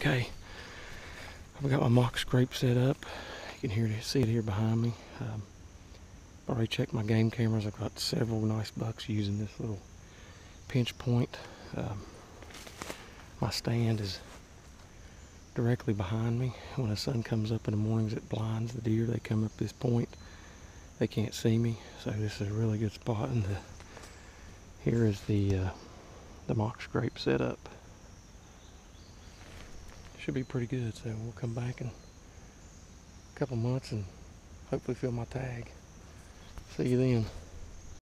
okay. I've got my mock scrape set up. You can hear it, see it here behind me. Um, already checked my game cameras. I've got several nice bucks using this little pinch point. Um, my stand is directly behind me. When the sun comes up in the mornings, it blinds the deer. They come up this point. They can't see me, so this is a really good spot. And the, here is the uh, the mock scrape set up. Should be pretty good. So we'll come back in a couple months and hopefully fill my tag. See you then.